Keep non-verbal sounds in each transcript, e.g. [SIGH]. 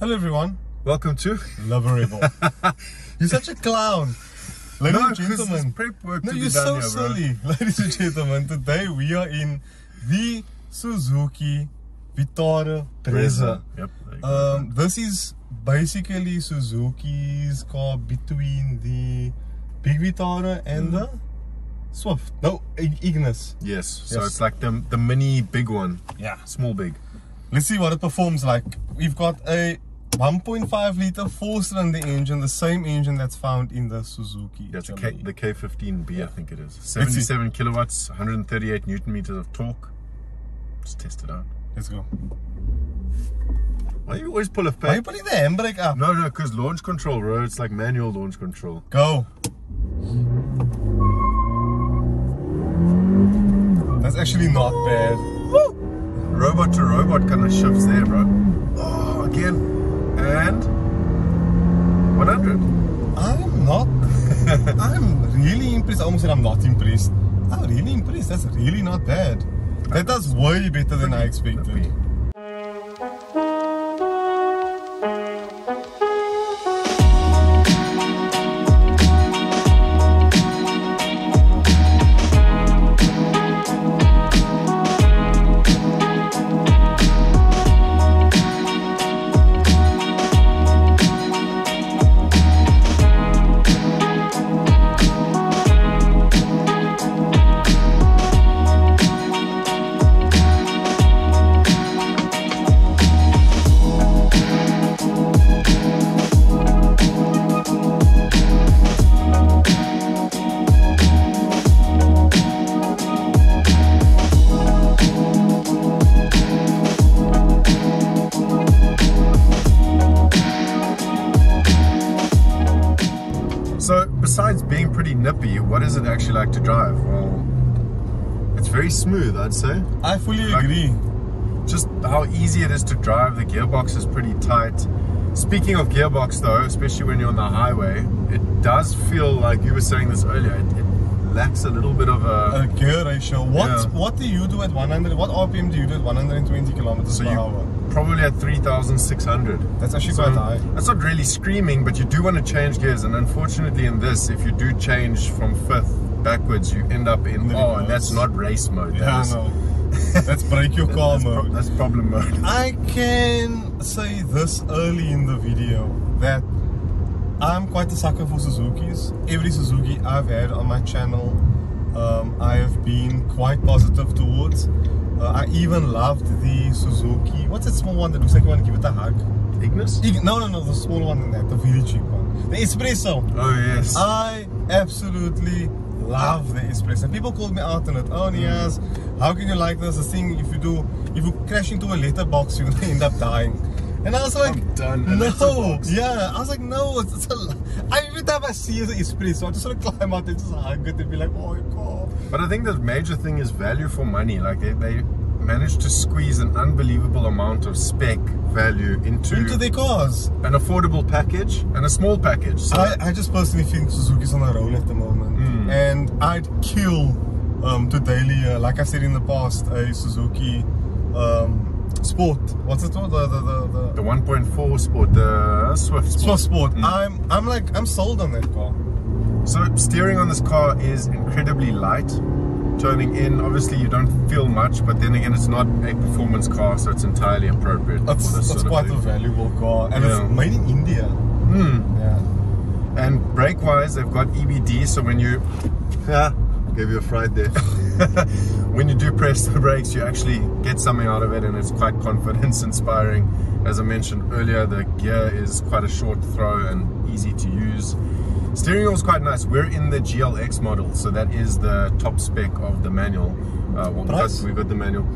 Hello everyone. Welcome to Liberebil. [LAUGHS] You're such a clown. Ladies No, and gentlemen. prep work no, you're so here, silly. [LAUGHS] Ladies and gentlemen, today we are in the Suzuki Vitara Brezza. Yep. there you go. Um, this is basically Suzuki's car between the Big Vitara and the Swift. No, Ignis. yes. So yes. it's like the the mini big one, Yeah. small big. Let's see what it performs like. We've got a 1.5 liter four cylinder engine, the same engine that's found in the Suzuki. That's K, the K15B, I think it is. see. 77 kilowatts, 138 newton meters of torque. Let's test it out. Let's go. Why you always pull a Why are you fake? putting the handbrake up? No, no, because launch control, bro. It's like manual launch control. Go. That's actually not bad. Robot to robot kind of shifts there, bro. Oh, again. And 100. I'm not. [LAUGHS] I'm really impressed. I almost said I'm not impressed. I'm really impressed. That's really not bad. That does way better than I expected. Very smooth, I'd say. I fully Like- agree. Just how easy it is to drive. The gearbox is pretty tight. Speaking of gearbox, though, especially when you're on the highway, it does feel like you were saying this earlier. It, it lacks a little bit of a. A gear ratio. What Yeah. what do you do at 100? What RPM do you do at 120 kilometers so per hour? probably at 3,600. That's actually So quite high. that's not really screaming, but you do want to change gears. And unfortunately, in this, if you do change from fifth backwards, you end up in The oh, and that's reverse. not race mode. Yeah, That I is- know. [LAUGHS] That's break your car that's, pro- mode. that's problem mode. [LAUGHS] I can say this early in the video that I'm quite a sucker for Suzuki's. Every Suzuki I've had on my channel, um, I have been quite positive towards. Uh, I even loved the Suzuki. What's that small one that looks like you want to give it a hug? Ignis? Ig- No, no, no, the smaller one than that, the really cheap one. The S-Presso. Oh yes. I absolutely love the S-Presso. People called me out on it. Oh, Niyaaz, how can you like this? The thing, if you do, if you crash into a letterbox, [LAUGHS] you're gonna end up dying. And I was like, I'm done, no, yeah. I was like, no, it's, it's a. I, every time I see the S-Presso, I just want to climb out and just hug it and be like, oh, car. But I think the major thing is value for money. Like they, they managed to squeeze an unbelievable amount of spec value into, Into their cars. an affordable package and a small package. So I, I just personally think Suzuki's on a roll at the moment. And I'd kill um, to daily, uh, like I said in the past, a Suzuki um, Sport. What's it called? The the the, the the 1.4 Sport, the Swift Sport. Swift Sport. Hmm. I'm I'm like I'm sold on that car. So steering on this car is incredibly light. Turning in, obviously you don't feel much, but then again, it's not a performance car, so it's entirely appropriate It's, for this it's sort quite a valuable car, and Yeah. it's made in India. Hmm. Yeah. And brake-wise, they've got EBD, so when you [LAUGHS] yeah, gave you a fright there. [LAUGHS] when you do press the brakes, you actually get something out of it, and it's quite confidence-inspiring. As I mentioned earlier, the gear is quite a short throw and easy to use. Steering wheel is quite nice. We're in the GLX model, so that is the top spec of the manual. Uh, well, Price? we got the manual.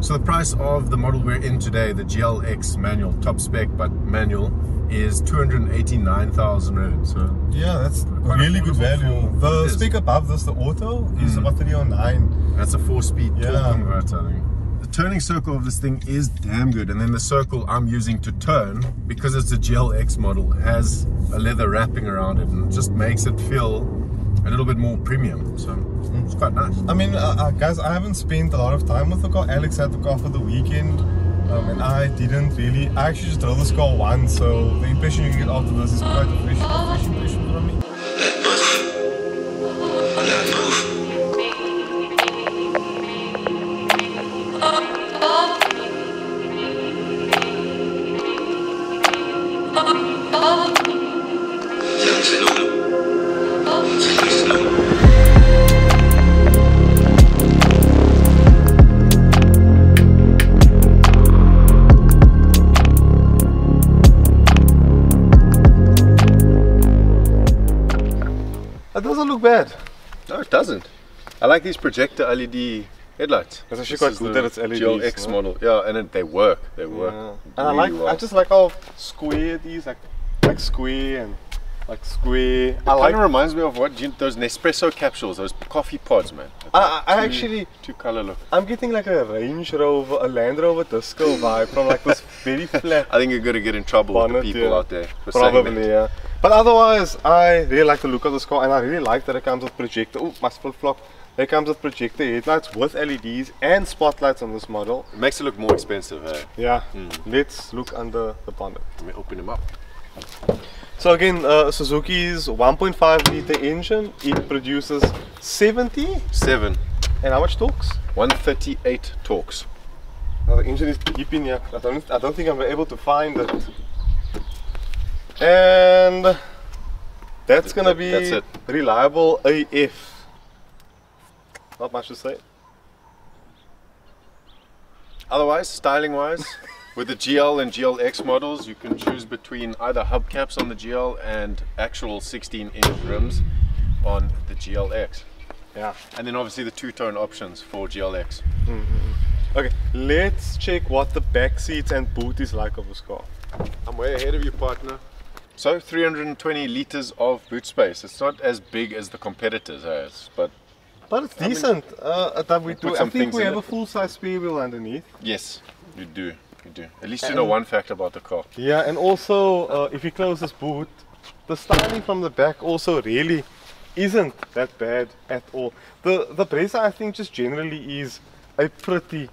So the price of the model we're in today, the GLX manual, top spec but manual, is 289,000 rand. So Yeah, that's Quite really good value. for The it is. spec above this, the auto, is Mm. about 309. that's a four-speed Yeah. torque converter. I. The turning circle of this thing is damn good, and then the circle I'm using to turn, because it's a GLX model, has a leather wrapping around it, and it just makes it feel a little bit more premium. So it's quite nice. I mean, uh, uh, guys, I haven't spent a lot of time with the car. Alex had the car for the weekend. Um, and I didn't really. I actually just drove this car once, so the impression you get after this is quite a fresh, bad. No, it doesn't. I like these projector LED headlights. It's actually This quite is good the that it's LEDs, GLX huh? model. Yeah, and it, they work. They work. Yeah. And I like, really I just like how square these, like, like square and like square. I Kind like. of reminds me of what you, those Nespresso capsules, those coffee pods, man. It's I, like I two- actually, two color look. I'm getting like a Range Rover, a Land Rover Disco vibe from like this very [LAUGHS] flat. I think you're gonna get in trouble with Bonnet, the people yeah. out there Probably, yeah. But otherwise, I really like the look of this car, and I really like that it comes with projector. Oh, my flip flop. It comes with projector headlights with LEDs and spotlights on this model. It makes it look more expensive. Hey? Yeah. Hmm. Let's look under the bonnet. Let me open them up. So again, uh, Suzuki's 1.5 liter engine, it produces 70. Seven. And how much torques? 138 torques. Now the engine is deep in here. I don't, I don't think I'm able to find it. And that's gonna be That's it. reliable AF. Not much to say. Otherwise, styling wise, with the GL and GLX models, you can choose between either hubcaps on the GL and actual 16 inch rims on the GLX. Yeah. And then obviously the two tone options for GLX. Okay, let's check what the back seats and boot is like of this car. I'm way ahead of you, partner. So 320 liters of boot space. It's not as big as the competitors has, but But it's I mean, decent. uh, that we do. I think we have it. a full size spare wheel underneath. yes, you do. You do. At least you know one fact about the car. Yeah, and also uh, if you close this boot, the styling from the back also really isn't that bad at all. The the Brezza I think just generally is a pretty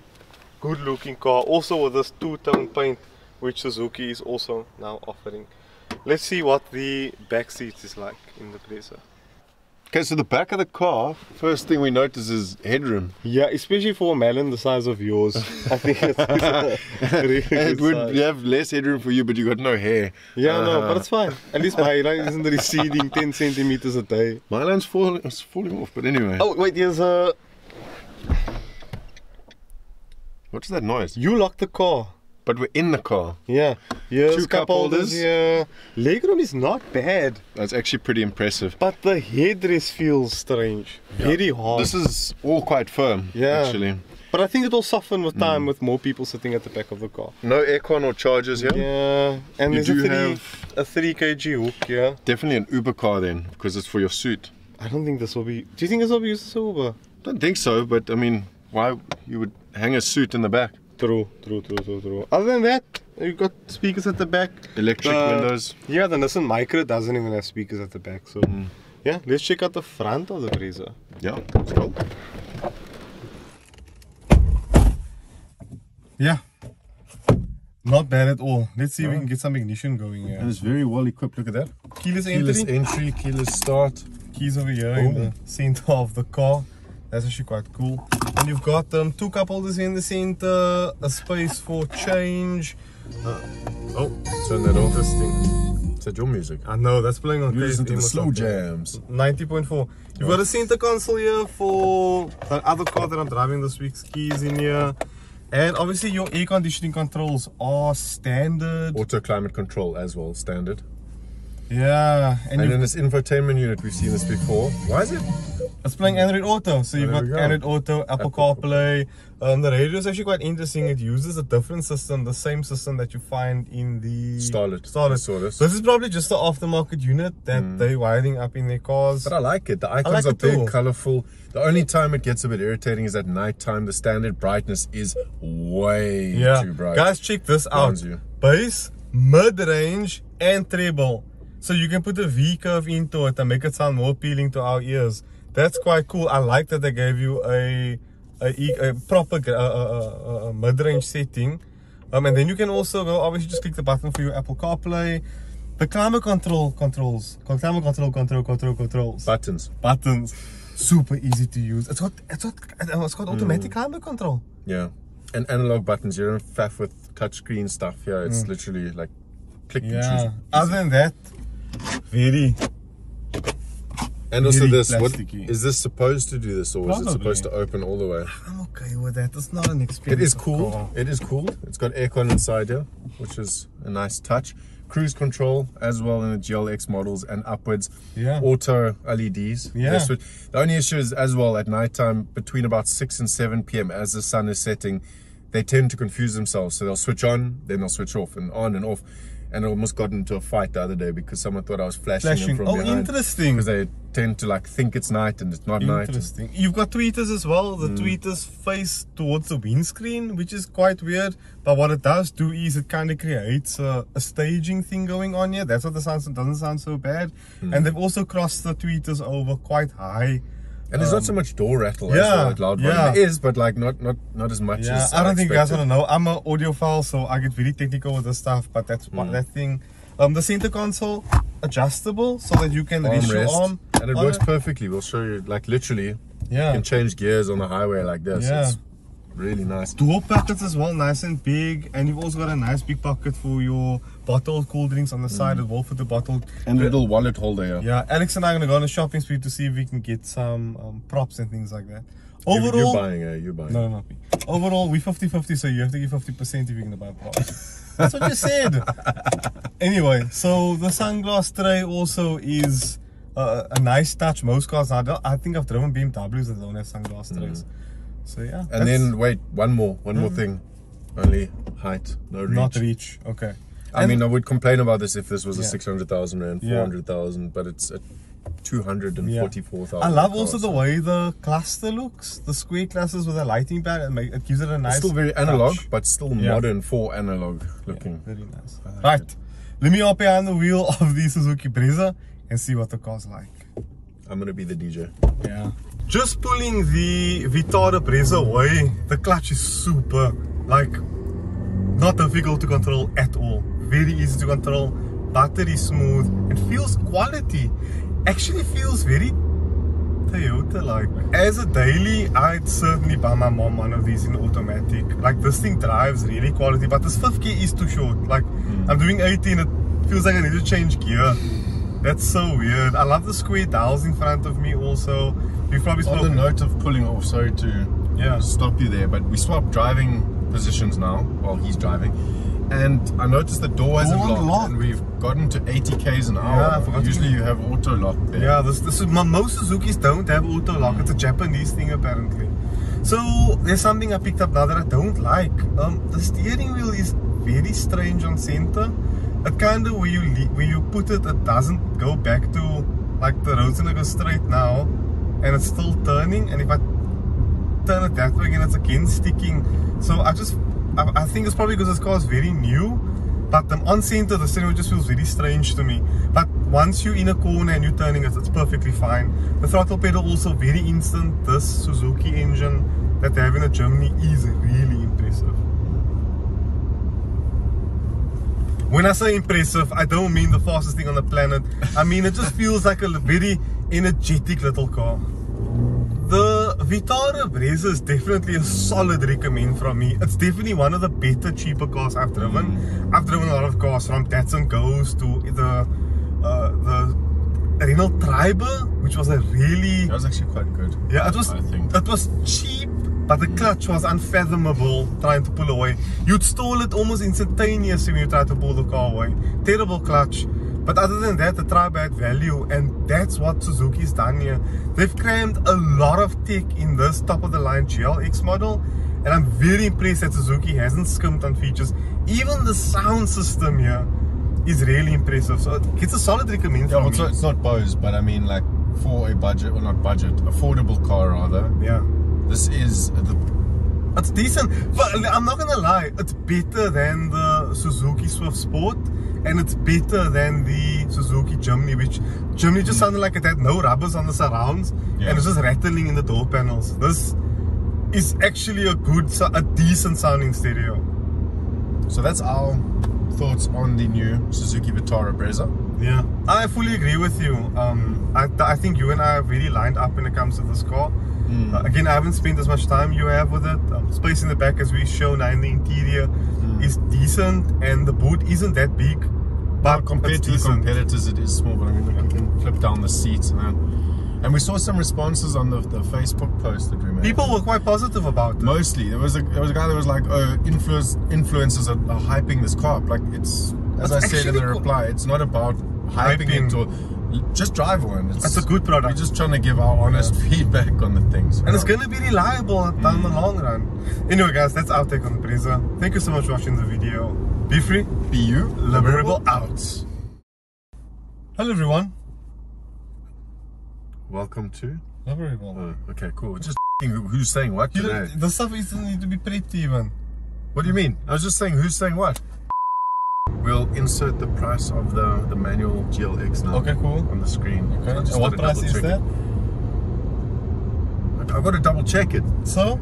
good looking car. Also with this two tone paint which Suzuki is also now offering. Let's see what the back seat is like in the Brezza. Okay, so the back of the car, first thing we notice is headroom. Yeah, especially for a melon the size of yours. [LAUGHS] I think it's, [LAUGHS] it's really It would size. have less headroom for you, but you got no hair. Yeah, no, Uh, but it's fine. At least my hairline isn't receding [LAUGHS] 10 centimeters a day. My line's falling, it's falling off, but anyway. Oh, wait, there's a. What's that noise? You locked the car. But we're in the car. Yeah. Here's Two cup cup holders. holders. Yeah. Legroom is not bad, That's actually pretty impressive. but the headrest feels strange. Very hard. This is all quite firm, Yeah. actually. but I think it will soften with Mm. time with more people sitting at the back of the car. No aircon or chargers here. Yeah. And You there's a do 3, have- a 3 kg hook, yeah. Definitely an Uber car then, because it's for your suit. I don't think this will be. Do you think this will be used as Uber? Don't think so, but I mean, why you would hang a suit in the back? True, true, true, true, true. Other than that, you've got speakers at the back. Electric The- windows. Yeah, the Nissan Micra doesn't even have speakers at the back. So, Mm. yeah, let's check out the front of the Brezza. Yeah, let's go. Yeah, not bad at all. Let's see if we can get some ignition going here. it's very well equipped. Look at that. Keyless Keyless entry, entry, keyless start. keys over here in the center of the car. That's actually quite cool. And you've got um, two cup holders in the center, a space for change. Oh, turn that off. Interesting. Is that your music? I know that's playing on listen to the slow jams. 90.4. You've got a center console here for the other car that I'm driving this week's keys in here. And obviously your air conditioning controls are standard. Auto climate control as well, standard. Yeah, and, And in this infotainment unit, we've seen this before. Why is it? It's playing Android Auto, so you've There got go. Android Auto, Apple, Apple CarPlay. Um, the radio is actually quite interesting. It uses a different system, the same system that you find in the Starlet. Starlet. saw this. This is probably just the aftermarket unit that they're wiring up in their cars. But I like it. The icons like are big, colorful. The only time it gets a bit irritating is at night time. The standard brightness is way yeah, too bright. guys, check this out: bass, mid-range, and treble. So you can put a V curve into it and make it sound more appealing to our ears. That's quite cool. I like that they gave you a proper gra- uh, uh, uh, uh, mid-range setting. Um, and then you can also go, obviously, just click the button for your Apple CarPlay. The climate control controls, climate control control control controls, Buttons. buttons, super easy to use. It's got it's got it's got automatic climate control. Yeah. And analog buttons. You don't faff with touchscreen stuff. Yeah, it's literally like click and Mm. Yeah. choose. Other than that, very And also Really this, what plasticky. is this supposed to do this or is it supposed to open all the way? I'm okay with that. It's not an experience. It is is cool. car. It is cool. It's got aircon inside here, which is a nice touch. Cruise control as well in the GLX models and upwards. Yeah. Auto LEDs. Yeah. The only issue is as well at nighttime between about 6 and 7 p.m. as the sun is setting, they tend to confuse themselves. So they'll switch on, then they'll switch off and on and off. And I almost got into a fight the other day because someone thought I was flashing, Flashing. them from Oh, behind. interesting. Because they tend to like think it's night and it's not night. Interesting. You've got tweeters as well. Mm. The tweeters face towards the windscreen, which is quite weird. But what it does do is it kind of creates a, a staging thing going on here. That's what the sound doesn't sound so bad. Mm. And they've also crossed the tweeters over quite high. And there's not so much door rattle Um, yeah, well at loud yeah. There is, but like not not not as much Yeah, as I don't think you guys want to know. I'm an audiophile, so I get really technical with this stuff. But that's Mm. one that thing. Um, the center console adjustable so that you can rest your arm. and it works perfectly. We'll show you, like literally, yeah, you can change gears on the highway like this. Yeah. It's really nice. Dual pockets as well, nice and big, and you've also got a nice big pocket for your bottled cool drinks on the side as well for the bottled. Mm. And a little wallet holder here. Yeah, Alex and I are gonna go on a shopping spree to see if we can get some um, props and things like that. Overall, you're buying it. You're buying. no, not me. Overall, we 50-50, so you have to give 50% if you're gonna buy props. That's what you said. [LAUGHS] anyway, so the sunglass tray also is uh, a nice touch. Most cars, I, don't, I think I've driven BMWs that don't have sunglass trays. So yeah. And then wait, one more, one more hmm? thing. Only height, no reach. Not reach. Okay. I And- mean, I would complain about this if this was a Yeah. six hundred thousand rand, Yeah. four hundred thousand, but it's at two hundred and forty-four thousand. I love also the way the cluster looks, the square clusters with a lighting pad, and make, it gives it a nice. It's still very analog, touch. but still Yeah. modern for analog looking. Very nice. Like Right, let me hop behind the wheel [LAUGHS] of the Suzuki Brezza and see what the car's like. I'm gonna be the DJ. Yeah. Just pulling the Vitara Brezza away, the clutch is super, like, not difficult to control at all. Very easy to control, battery smooth, it feels quality. Actually feels very Toyota like. As a daily, I'd certainly buy my mom one of these in automatic. Like this thing drives really quality, but this 5k is too short. Like hmm. I'm doing 18, it feels like I need to change gear. That's so weird. I love the square dials in front of me also. We've probably On the note of pulling off, sorry to Yeah. stop you there, but we swapped driving positions now while he's driving. And I noticed the door hasn't locked, unlocked. and we've gotten to 80 k's an hour. Yeah, I forgot to- Usually you have auto lock there. Yeah, this, this is, most Suzukis don't have auto lock. It's a Japanese thing apparently. So there's something I picked up now that I don't like. Um, the steering wheel is very strange on center. It kind of where you le- where you put it, it doesn't go back to like the road's gonna go straight now, and it's still turning. And if I turn it that way again, it's again sticking. So I just I, I think it's probably because this car is very new. But um, on center, the steering wheel just feels very strange to me. But once you're in a corner and you're turning it, it's perfectly fine. The throttle pedal also very instant. This Suzuki engine that they have in the Jimny is really impressive. When I say impressive, I don't mean the fastest thing on the planet. I mean it just [LAUGHS] feels like a very energetic little car. The Vitara Brezza is definitely a solid recommend from me. It's definitely one of the better, cheaper cars I've driven. I've driven a lot of cars from Datsun Goes to the uh, the Renault Tribe, which was a really That was actually quite good. yeah, it was I think. it was cheap, but the clutch was unfathomable trying to pull away. You'd stall it almost instantaneously when you try to pull the car away. Terrible clutch. But other than that, the tribe had value, and that's what Suzuki's done here. They've crammed a lot of tech in this top of the line GLX model, and I'm very impressed that Suzuki hasn't skimped on features. Even the sound system here is really impressive. So it's a solid recommend Yeah, also me. it's not Bose, but I mean like for a budget or not budget, affordable car rather. Yeah. This is the It's decent, but I'm not gonna lie, it's better than the Suzuki Swift Sport and it's better than the Suzuki Jimny, which Jimny just sounded like it had no rubbers on the surrounds Yeah. and it's just rattling in the door panels. This is actually a good, a decent sounding stereo. So that's our thoughts on the new Suzuki Vitara Brezza. Yeah, I fully agree with you. Um, I, I think you and I are really lined up when it comes to this car. Hmm. Uh, again, I haven't spent as much time you have with it. Um, space in the back, as we shown, and the interior Hmm. is decent, and the boot isn't that big. But compared it's to the competitors, it is small. But I mean, look, you can flip down the seats and then. And we saw some responses on the, the Facebook post that we made. people were quite positive about it. Mostly, there was a there was a guy that was like, "Oh, influence influencers are, are hyping this car." Like it's as It's I said in the reply, it's not about hyping, Hyping. it or just drive one. It's, It's a good product. We're just trying to give our honest feedback on the things, And it's gonna be reliable down Mm. the long run. Anyway, guys, that's our take on the Brezza. Thank you so much for watching the video. Be free, be you, Liberebil out. Hello, everyone. Welcome to. Liberebil. Oh, okay, cool. Just who- who's saying what today? the stuff doesn't need to be pretty even. What do you mean? I was just saying who's saying what. We'll insert the price of the the manual GLX now. Okay, cool. On the screen. Okay. So and what price is that? I've got to double check it. So,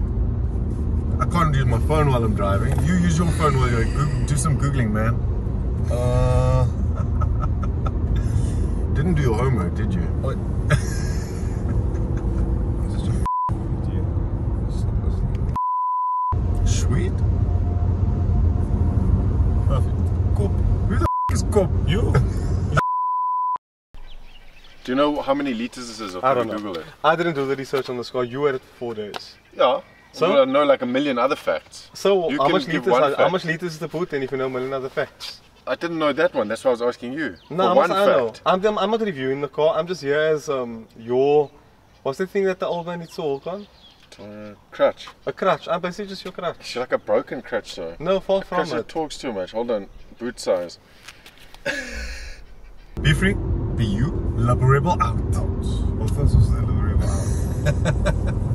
I can't use my phone while I'm driving. You use your phone while you're Goog- do some googling, man. uh, [LAUGHS] Didn't do your homework, did you? what? Sweet. Perfect. Cool. Who the f- is Cop? You? Do you know how many liters this is? I don't know. Google it. I didn't do the research on this car. You had it for four days. Yeah. So? So I know like a million other facts. So, You how much liters? one How, how fact. much liters is the boot? Then, if you know a million other facts. I didn't know that one. That's why I was asking you. No, For I'm, one not, I know. fact. I'm, I'm, I'm not reviewing the car. I'm just here as um your. What's the thing that the old man needs to walk on? Uh, crutch. A crutch. I'm basically just your crutch. It's like a broken crutch though. No, far from Crutch that it. talks too much. Hold on. Boot size. Be free, Be you. Liberable out. Both of us was Liberebil out.